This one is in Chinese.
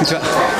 你ん。